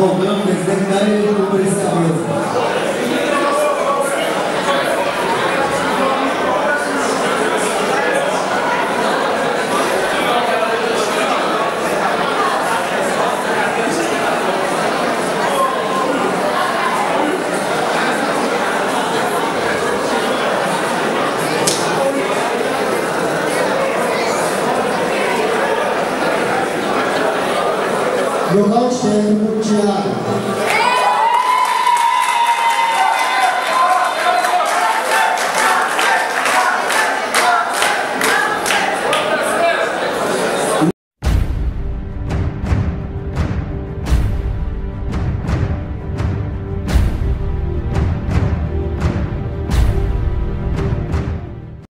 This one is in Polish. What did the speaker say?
어, 나오고요. dokończcie, mówcie dalej.